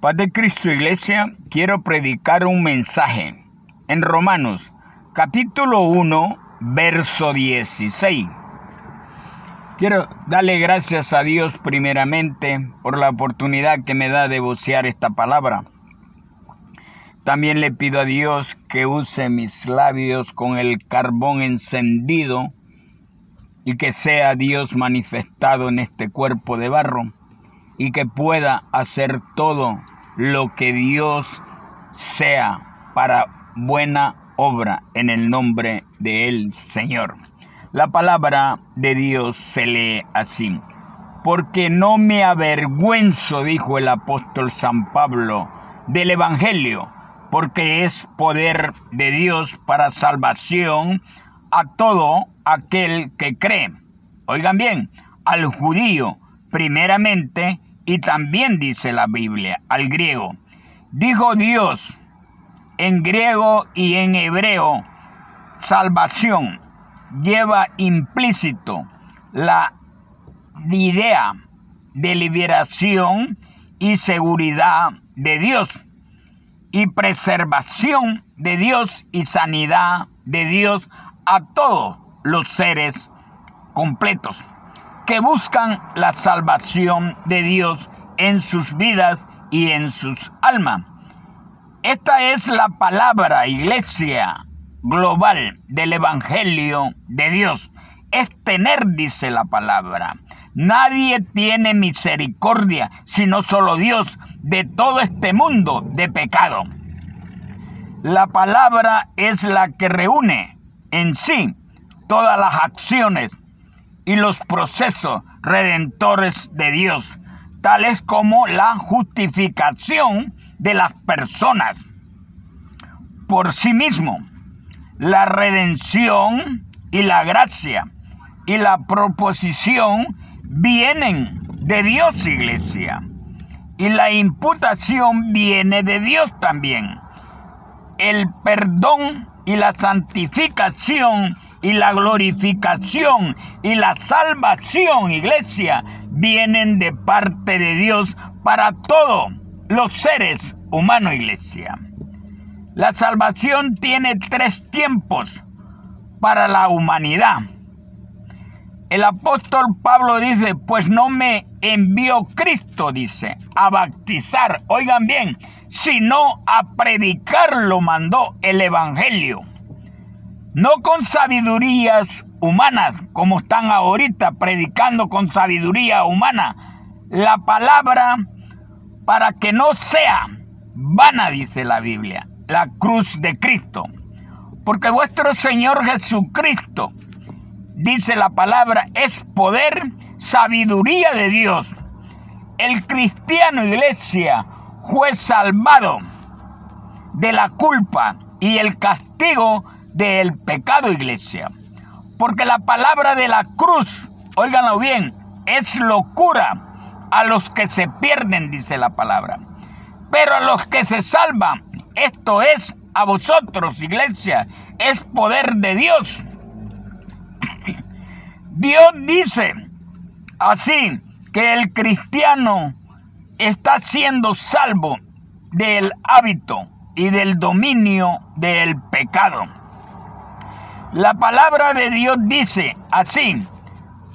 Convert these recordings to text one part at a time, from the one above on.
Paz de Cristo Iglesia, quiero predicar un mensaje en Romanos capítulo 1, verso 16. Quiero darle gracias a Dios primeramente por la oportunidad que me da de vocear esta palabra. También le pido a Dios que use mis labios con el carbón encendido y que sea Dios manifestado en este cuerpo de barro y que pueda hacer todo lo que Dios sea para buena obra en el nombre del Señor. La palabra de Dios se lee así. Porque no me avergüenzo, dijo el apóstol San Pablo, del Evangelio, porque es poder de Dios para salvación a todo aquel que cree. Oigan bien, al judío primeramente y también dice la Biblia, al griego. Dijo Dios en griego y en hebreo, salvación lleva implícito la idea de liberación y seguridad de Dios y preservación de Dios y sanidad de Dios a todos los seres completos que buscan la salvación de Dios en sus vidas y en sus almas. Esta es la palabra, iglesia global del Evangelio de Dios. Es tener, dice la palabra. Nadie tiene misericordia, sino solo Dios, de todo este mundo de pecado. La palabra es la que reúne en sí todas las acciones y los procesos redentores de Dios, tales como la justificación de las personas por sí mismo, la redención y la gracia y la proposición vienen de Dios, iglesia. Y la imputación viene de Dios también. El perdón y la santificación y la glorificación y la salvación, iglesia, vienen de parte de Dios para todos los seres humanos, iglesia. La salvación tiene tres tiempos para la humanidad. El apóstol Pablo dice, pues no me envió Cristo, dice, a bautizar, oigan bien, sino a predicar lo mandó el Evangelio no con sabidurías humanas, como están ahorita predicando con sabiduría humana, la palabra para que no sea vana, dice la Biblia, la cruz de Cristo. Porque vuestro Señor Jesucristo, dice la palabra, es poder, sabiduría de Dios. El cristiano iglesia fue salvado de la culpa y el castigo del pecado, iglesia. Porque la palabra de la cruz, óiganlo bien, es locura a los que se pierden, dice la palabra. Pero a los que se salvan, esto es a vosotros, iglesia, es poder de Dios. Dios dice así que el cristiano está siendo salvo del hábito y del dominio del pecado. La palabra de Dios dice así,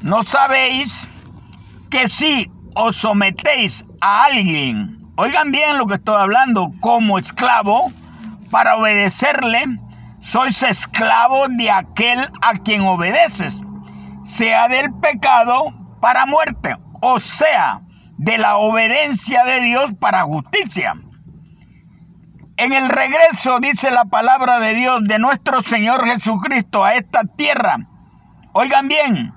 ¿no sabéis que si os sometéis a alguien, oigan bien lo que estoy hablando, como esclavo, para obedecerle, sois esclavo de aquel a quien obedeces, sea del pecado para muerte, o sea, de la obediencia de Dios para justicia. En el regreso, dice la palabra de Dios, de nuestro Señor Jesucristo a esta tierra, oigan bien,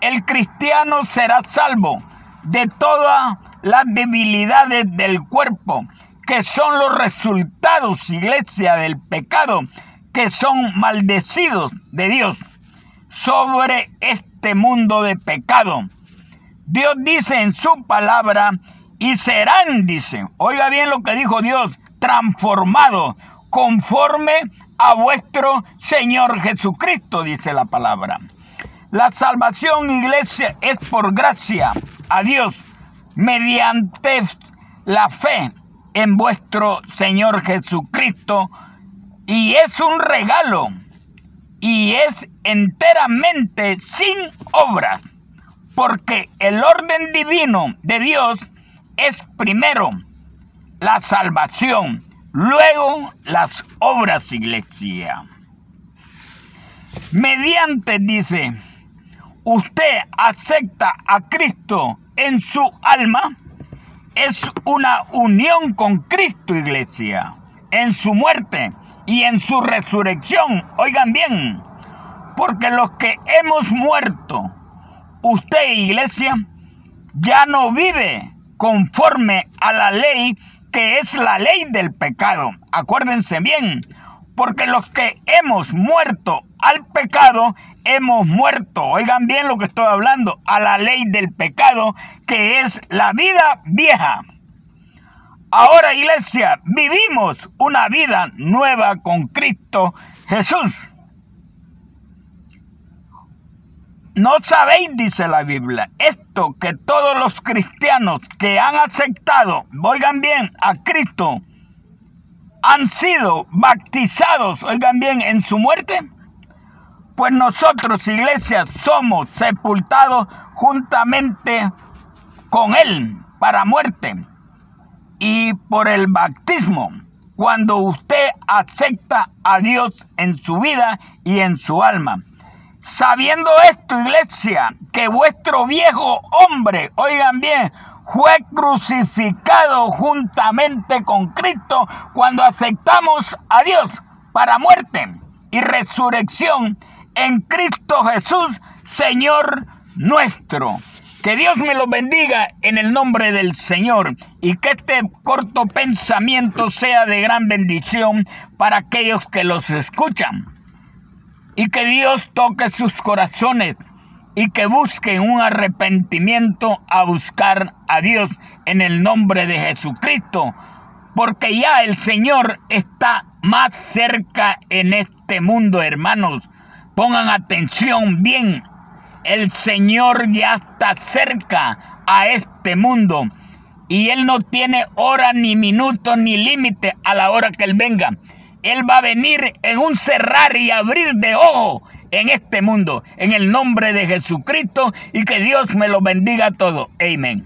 el cristiano será salvo de todas las debilidades del cuerpo, que son los resultados, iglesia, del pecado, que son maldecidos de Dios sobre este mundo de pecado. Dios dice en su palabra, y serán, dice, oiga bien lo que dijo Dios, transformado conforme a vuestro Señor Jesucristo, dice la palabra. La salvación, iglesia, es por gracia a Dios mediante la fe en vuestro Señor Jesucristo y es un regalo y es enteramente sin obras, porque el orden divino de Dios es primero la salvación, luego las obras, iglesia. Mediante, dice, usted acepta a Cristo en su alma, es una unión con Cristo, iglesia, en su muerte y en su resurrección. Oigan bien, porque los que hemos muerto, usted, iglesia, ya no vive conforme a la ley que es la ley del pecado. Acuérdense bien, porque los que hemos muerto al pecado, hemos muerto, oigan bien lo que estoy hablando, a la ley del pecado, que es la vida vieja. Ahora, iglesia, vivimos una vida nueva con Cristo Jesús. No sabéis, dice la Biblia, esto que todos los cristianos que han aceptado, oigan bien, a Cristo, han sido bautizados, oigan bien, en su muerte. Pues nosotros, iglesia, somos sepultados juntamente con Él para muerte. Y por el bautismo, cuando usted acepta a Dios en su vida y en su alma. Sabiendo esto, iglesia, que vuestro viejo hombre, oigan bien, fue crucificado juntamente con Cristo cuando aceptamos a Dios para muerte y resurrección en Cristo Jesús, Señor nuestro. Que Dios me lo bendiga en el nombre del Señor y que este corto pensamiento sea de gran bendición para aquellos que los escuchan y que Dios toque sus corazones y que busquen un arrepentimiento a buscar a Dios en el nombre de Jesucristo, porque ya el Señor está más cerca en este mundo, hermanos. Pongan atención bien, el Señor ya está cerca a este mundo y Él no tiene hora ni minuto ni límite a la hora que Él venga. Él va a venir en un cerrar y abrir de ojo en este mundo, en el nombre de Jesucristo, y que Dios me lo bendiga todo. Amén.